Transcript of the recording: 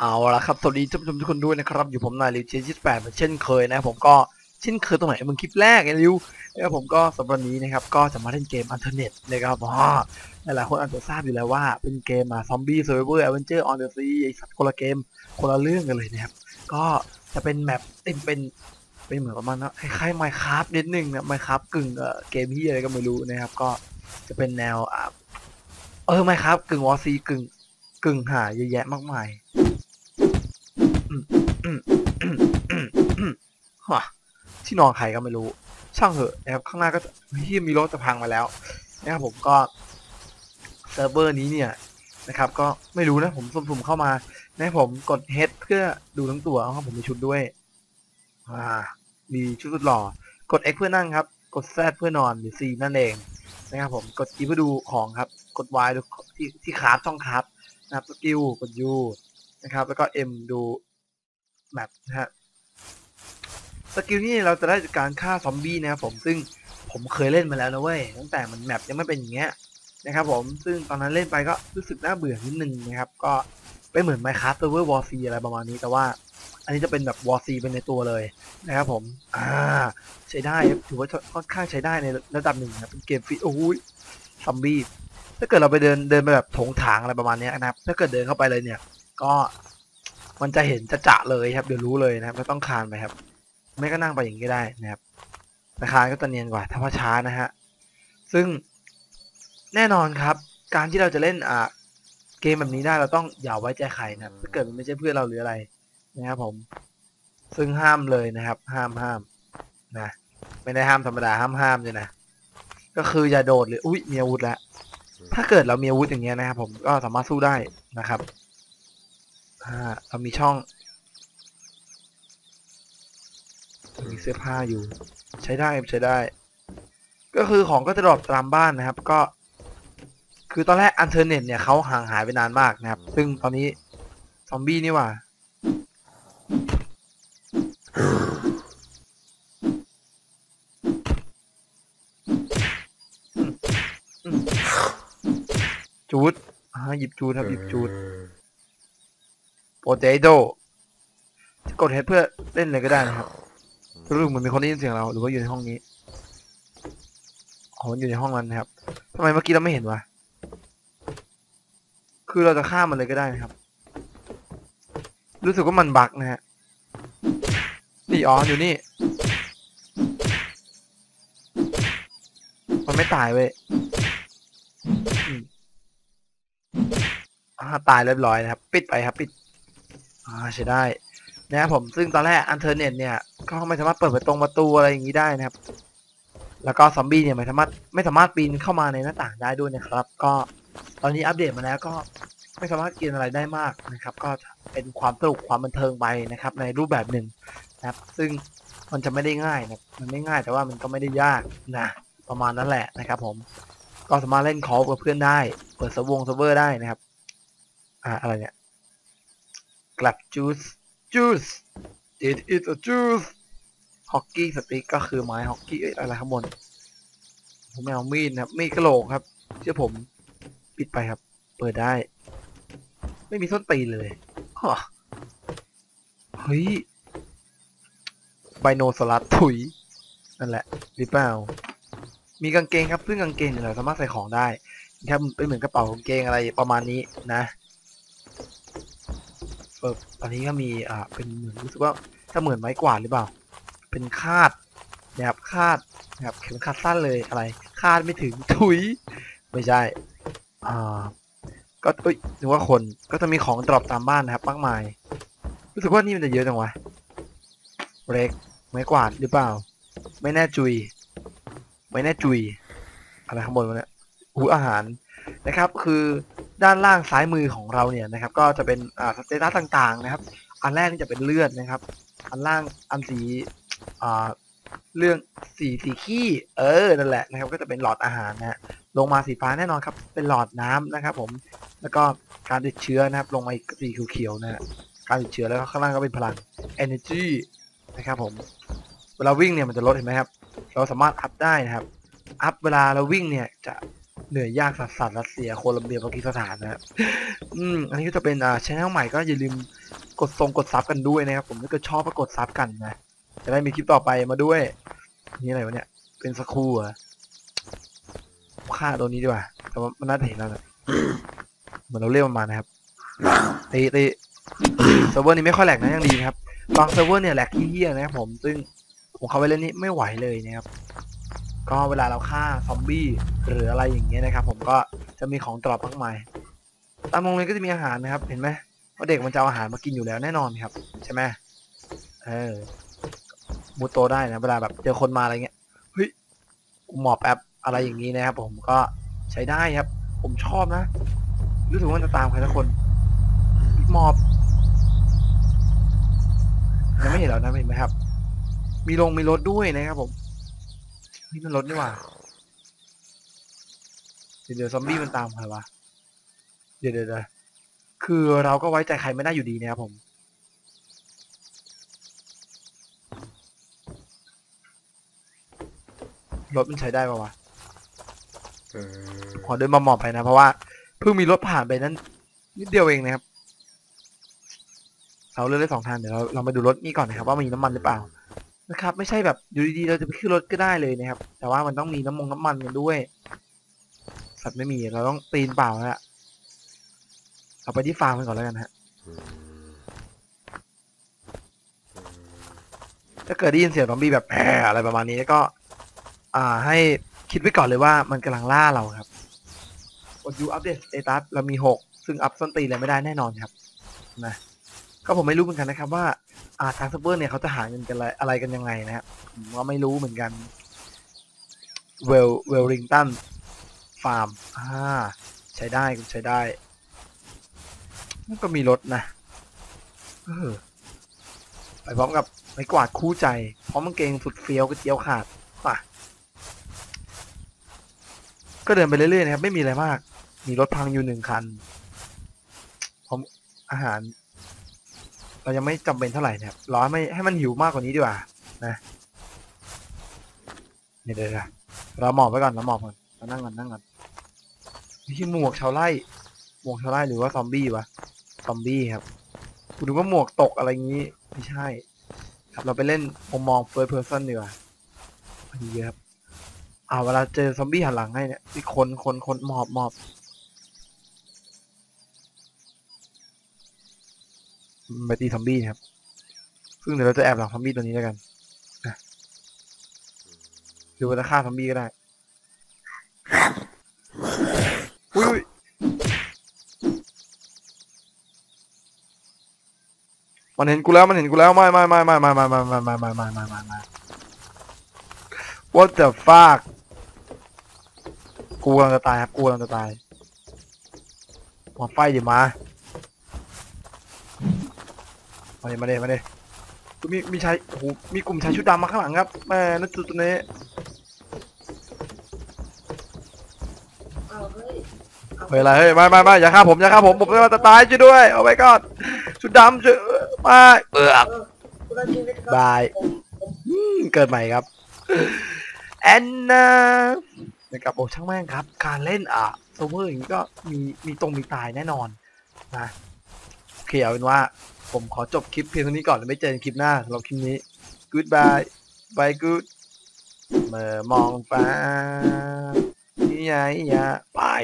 เอาละครับ สวัสดีท่านผู้ชมทุกคนด้วยนะครับ อยู่ผมนายริวเจสิบแปดเหมือนเช่นเคยนะผมก็เช่นเคยตรงไหนมึงคลิปแรกไอ้ริวแล้วผมก็สำหรับนี้นะครับ ก็จะมาเล่นเกมอันเทอร์เน็ตนะครับอ๋อหลายๆคนอาจจะทราบอยู่แล้วว่าเป็นเกมอะซอมบี้เซอร์เวอร์แอเวนเจอร์ออนเดอะซีไอสัตว์คนละเกมคนละเรื่องกันเลยนะครับ ก็จะเป็นแมปเป็นเป็นเป็นเหมือนประมาณนะคล้ายๆไมค์ครับนิดนึงนะไมค์ครับกึ่งเอ่อเกมที่อะไรก็ไม่รู้นะครับ ก็จะเป็นแนวเออ Minecraft กึ่ง WarZ กึ่งกึ่งหาเยอะแยะมากมาย ฮะที่นอนใครก็ไม่รู้ ช่างเถอะนะครับข้างหน้าก็ที่มีรถจะพังมาแล้วนะครับผมก็เซิร์ฟเวอร์นี้เนี่ยนะครับ ก็ไม่รู้นะผมสุ่มๆเข้ามานะผมกด H เพื่อดูทั้งตัวครับผมมีชุดด้วย อ่า มีชุดสุดหล่อกด X เพื่อนั่งครับ กด Z เพื่อนอนหรือ C นั่นเองนะครับผมกด E เพื่อดูของครับ กด Y ดูที่ที่ craft ช่อง craft นะครับ skill กด U นะครับ แล้วก็ M ดู map นะฮะ skill นี่เราจะได้จากการฆ่าซอมบี้นะครับผมซึ่งผมเคยเล่นมาแล้วนะเว้ยตั้งแต่มัน map ยังไม่เป็นอย่างเงี้ยนะครับผมซึ่งตอนนั้นเล่นไปก็รู้สึกน่าเบื่อนิดนึงนะครับ ก็เป็นเหมือน Minecraft Server WarZ อะไรประมาณนี้แต่ว่า อันนี้จะเป็นแบบ War C เป็นในตัวเลยนะครับผมอ่าใช้ได้ถือว่าค่อนข้างใช้ได้ในระดับหนึ่งนะครับเป็นเกมฟรีโอ้ยซอมบี้ถ้าเกิดเราไปเดินเดินไปแบบถงถางอะไรประมาณนี้นะครับถ้าเกิดเดินเข้าไปเลยเนี่ย ก็ มันจะเห็นจะจะเลยครับ เดี๋ยวรู้เลยนะครับไม่ต้องคานไปครับ ไม่ก็นั่งไปอย่างนี้ได้นะครับราคานก็จะเนียนกว่าถ้าว่าช้านะฮะซึ่งแน่นอนครับ การที่เราจะเล่นอ่าเกมแบบนี้ได้เราต้องอย่าไว้ใจใครนะครับถ้าเกิดมันไม่ใช่เพื่อนเราหรืออะไรนะครับผม ซึ่งห้ามเลยนะครับ ห้ามห้ามนะไม่ได้ห้ามธรรมดาห้ามห้ามเลยนะก็คืออย่าโดดเลยอุ้ยมีอาวุธแล้วถ้าเกิดเรามีอาวุธอย่างเงี้ยนะครับผมก็สามารถสู้ได้นะครับ อ่าเรามีช่อง มีเสื้อผ้าอยู่ ใช้ได้ใช้ได้ ก็คือของก็จะดรอปตามบ้านนะครับ ก็ คือตอนแรกอันเทอร์เน็ตเนี่ยเขาห่างหายไปนานมากนะครับ ซึ่งตอนนี้ซอมบี้นี่ว่าจูดอ่าหยิบจูดครับหยิบจูด โปเตโตกดเฮดเพื่อเล่นเลยก็ได้นะครับรู้สึกเหมือนมีคนได้ยินเสียงเราหรือว่าอยู่ในห้องนี้อ๋อมันอยู่ในห้องนั้นนะครับทำไมเมื่อกี้เราไม่เห็นวะคือเราจะข้ามันเลยก็ได้นะครับ รู้สึกว่ามันบักนะฮะนี่อ๋ออยู่นี่ มันไม่ตายเว้ยอ่าตายเรียบร้อยนะครับ ปิดไปครับ ปิด อ่าใช้ได้นะครับผมซึ่งตอนแรกอันเทอร์เน็ตเนี่ย ก็ไม่สามารถเปิดประตูประตูอะไรอย่างนี้ได้นะครับ แล้วก็ซอมบี้เนี่ยไม่สามารถไม่สามารถปีนเข้ามาในหน้าต่างได้ด้วยนะครับ ก็ตอนนี้อัปเดตมาแล้วก็ไม่สามารถกินอะไรได้มากนะครับ ก็เป็นความสนุกความบันเทิงไปนะครับ ในรูปแบบหนึ่งนะครับ ซึ่งมันจะไม่ได้ง่ายนะมันไม่ง่ายแต่ว่ามันก็ไม่ได้ยากนะประมาณนั้นแหละนะครับ ผม ก็สามารถเล่น call กับเพื่อนได้ เปิดเซิร์ฟวงเซิร์ฟเวอร์ได้นะครับ อ่าอะไรเนี่ย กลับจูส juice it is a juice ฮอกกี้สติ๊กก็คือไม้ฮอกกี้เอ้ยอะไรข้างบน ผมไม่เอามีดนะครับ มีดกระโหลกครับ เชื่อผมปิดไปครับ เปิดได้ ไม่มีส้นตีนเลยเฮ้ยไบโนสลัดถุย นั่นแหละหรือเปล่า มีกางเกงครับซึ่งกางเกงเนี่ยเราสามารถใส่ของได้ครับเป็นเหมือนกระเป๋ากางเกงอะไรประมาณนี้นะ เออตอนนี้ก็มีอ่าเป็นเหมือนรู้สึกว่าจะเหมือนไม้กวาดหรือเปล่า เป็นคาดนะครับคาดนะครับเข็มขัดสั้นเลยอะไร คาดไม่ถึงถุย ไม่ใช่อ่าก็เอ้ยนึกว่าคนก็จะมีของดรอปตามบ้านนะครับมากมาย รู้สึกว่านี่มันจะเยอะจังวะเร็กไม้กวาดหรือเปล่า ไม่แน่จุย ไม่แน่จุย อะไรข้างบนวะเนี่ยหูอาหารนะครับ คือ ด้านล่างซ้ายมือของเราเนี่ยนะครับ ก็จะเป็นอ่าสเตตัสต่างๆนะครับ อันแรกนี่จะเป็นเลือดนะครับ อันล่างอันสีอ่าเรื่องสีสีขี้เออนั่นแหละนะครับ ก็จะเป็นหลอดอาหารนะฮะลงมาสีฟ้าแน่นอนครับ เป็นหลอดน้ำนะครับ ผมแล้วก็การติดเชื้อนะครับ ลงมาอีกสีเขียวๆนะฮะการติดเชื้อแล้วข้างล่างก็เป็นพลัง energy นะครับผมเวลาวิ่งเนี่ยมันจะลดเห็นไหมครับ เราสามารถอัพได้นะครับ อัพเวลาเราวิ่งเนี่ยจะ เหนื่อยยากสัสสัสรัสเซียโคลัมเบียปากีสถานนะครับอืมอันนี้ก็จะเป็นอ่าช่องใหม่ก็อย่าลืมกดทรงกดซับกันด้วยนะครับ ผมถ้าเกิดชอบก็กดซับกันนะจะได้มีคลิปต่อไปมาด้วย นี่อะไรวะเนี่ย เป็นสกรูอะฆ่าตัวนี้ดีกว่าแต่ว่ามันน่าจะเห็นแล้วแหละเหมือนเราเรียกมันมานะครับตีตีเซิร์ฟเวอร์นี้ไม่ค่อยแหลกนะยังดีนะครับบางเซิร์ฟเวอร์เนี่ยแหลกที่เฮี้ยนะครับผมซึ่งผมเข้าไปเล่นนี่ไม่ไหวเลยนะครับ ก็เวลาเราฆ่าซอมบี้หรืออะไรอย่างเงี้ยนะครับ ผมก็จะมีของตลอดมากมายตามโรงเรียนก็จะมีอาหารนะครับ เห็นไหมว่าเด็กมันจะเอาอาหารมากินอยู่แล้วแน่นอนครับ ใช่ไหมเออมูโตได้นะเวลาแบบเจอคนมาอะไรเงี้ยเฮ้ยหมอบแอปอะไรอย่างนี้นะครับ ผมก็ใช้ได้ครับ ผมชอบนะรู้สึกว่าจะตามใครสักคนหมอบยังไม่เห็นแล้วนะเห็นไหมครับ มีลงมีรถด้วยนะครับผม นี่มันรถนี่หว่า เดี๋ยวเดี๋ยวซอมบี้มันตามใครวะเดี๋ยวเดี๋ยวเดี๋ยวคือเราก็ไว้ใจใครไม่ได้อยู่ดีนะครับผมรถมันใช้ได้ปะวะอืมขอเดินมาหมอบไปนะ เพราะว่าเพิ่งมีรถผ่านไปนั้น นิดเดียวเองนะครับ เราเลือกได้สองทางเดี๋ยวเราเรามาดูรถนี่ก่อนนะครับ ว่ามีน้ำมันหรือเปล่า นะครับ ไม่ใช่แบบอยู่ดีๆเราจะไปขึ้นรถก็ได้เลยนะครับ แต่ว่ามันต้องมีน้ำมงน้ำมันกันด้วย สัตว์ไม่มีเราต้องปีนเปล่าแล้วอะเราไปที่ฟาร์มกันก่อนแล้วกันฮะถ้าเกิดได้ยินเสียงซอมบี้แบบแอะอะไรประมาณนี้ก็ อ่า ให้คิดไว้ก่อนเลยว่ามันกำลังล่าเราครับกด U อัปเดต status เรามีหกซึ่งอัพส้นตีนอะไรไม่ได้แน่นอนครับ นะ ก็ผมไม่รู้เหมือนกันนะครับว่าอาทางเซิร์ฟเวอร์เนี่ยเขาจะหาเงินกันอะไรอะไรกันยังไงนะครับผมก็ไม่รู้เหมือนกัน Wel Wellington Farm อ่าใช้ได้ใช้ได้มันก็มีรถนะเออไปพร้อมกับไม้กวาดคู่ใจพร้อมกางเกงสุดเฟี้ยวกระเจียวขาดป่ะก็เดินไปเรื่อยๆนะครับ ไม่มีอะไรมาก มีรถพังอยู่หนึ่งคันพร้อมอาหาร เรายังไม่จำเป็นเท่าไหร่นะครับรอให้ม่ให้มันหิวมากกว่านี้ดีกว่านะเดี๋ยวเดี๋ยวเดี๋ยวเราหมอบไว้ก่อนเราหมอบก่อนเรานั่งก่อนนั่งก่อนไม่หมวกชาวไร่หมวกชาวไร่หรือว่าซอมบี้วะซอมบี้ครับกูดูว่าหมวกตกอะไรงี้ไม่ใช่ ครับเราไปเล่นมุมมอง first person ดีกว่าพอดีเลยครับอ่าเวลาเจอซอมบี้หันหลังให้เนี่ยที่คนคนคนหมอบหมอบ ไปตีซอมบี้นะครับ ซึ่งเดี๋ยวเราจะแอบหลังซอมบี้ตัวนี้แล้วกันนะหรือว่าจะฆ่าซอมบี้ก็ได้ อุ้ยอุ้ยมันเห็นกูแล้วมันเห็นกูแล้วไม่ไม่ไม่ไม่ไม่ไม่ไม่ไม่ไม่ไม่ไม่ไม่ไม่ไม่ What the fuck กูกำลังจะตายครับกูกำลังจะตายมาไฟดิมา มาเลยมาเลยมาเลยกูมีมีชายโอ้โหมีกลุ่มชายชุดดำมาข้างหลังครับแม่นั่นจุดตัวนี้เอาเฮ้ยเฮ้ยอะไรเฮ้ยไม่ไม่ไม่อย่าฆ่าผมอย่าฆ่าผมผมจะตายช่วยด้วยโอ้ my god ชุดดำช่วยไม่เอือกเออคุณอาชีพครับบายผมผมอืมเกิดใหม่ครับแอนนานะครับโอ้ช่างแม่งครับ การเล่นอะโซเวอร์อย่างนี้ก็มีมีตรงมีตายแน่นอนนะโอ เคเอาเป็นว่า ผมขอจบคลิปเพียงเท่านี้ก่อนแล้วไม่เจอกันคลิปหน้าสำหรับคลิปนี้ goodbye bye good เมื่อมองฟ้าที่ใหญ่ยาบาย